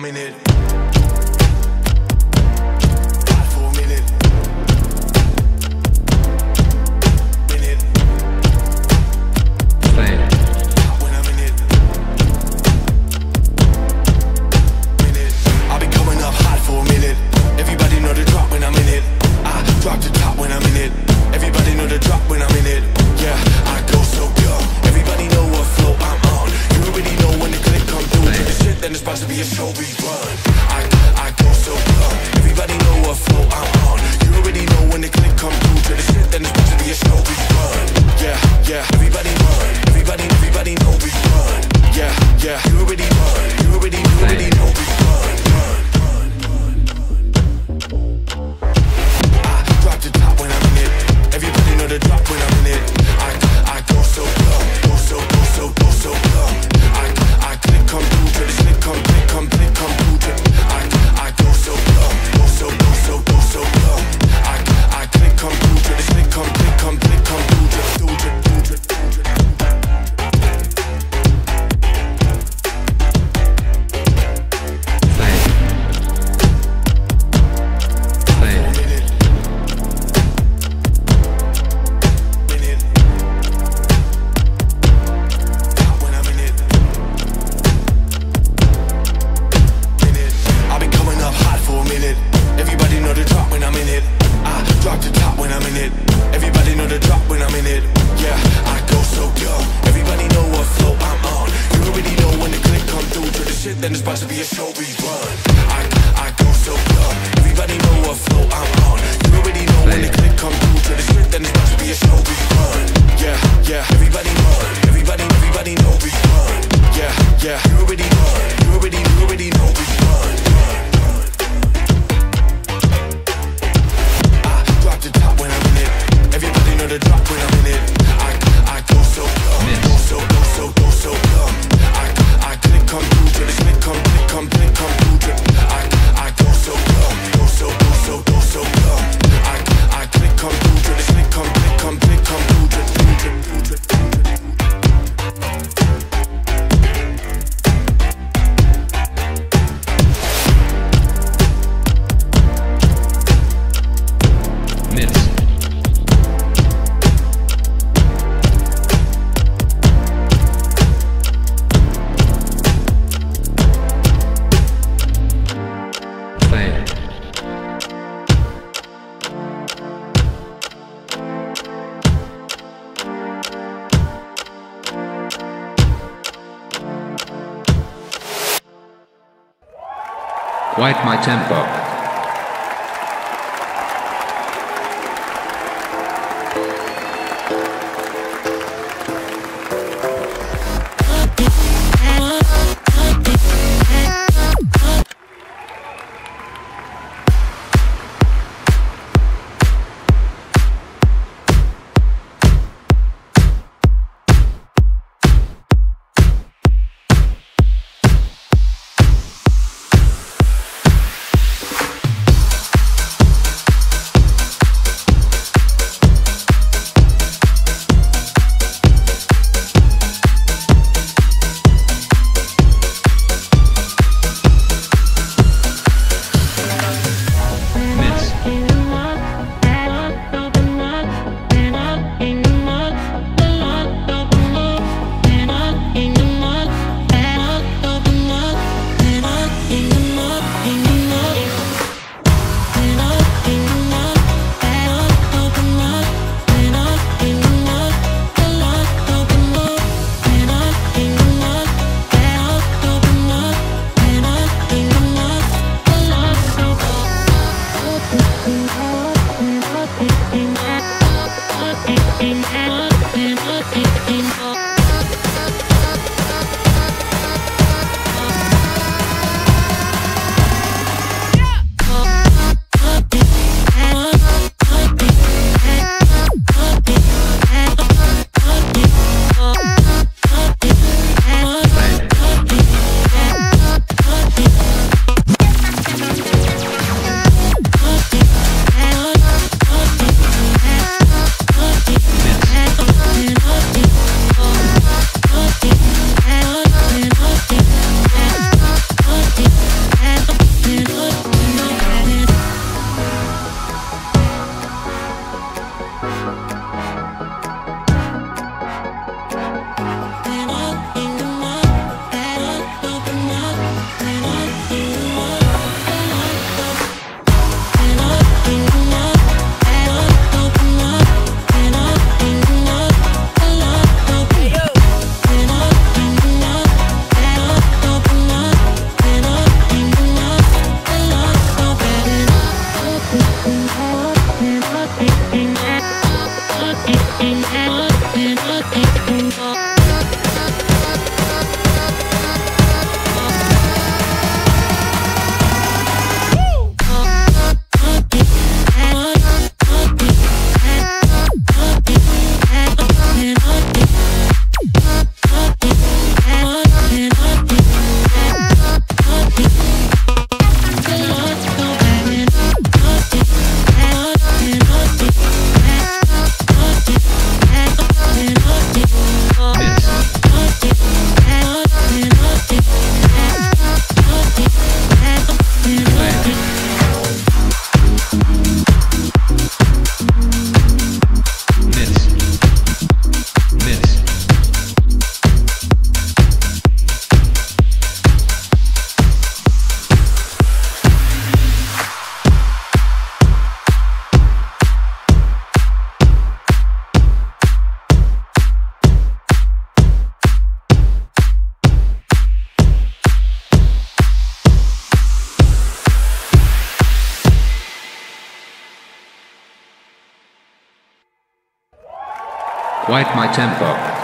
minute. It's about to be a show we run. Quite my tempo. Quite my tempo.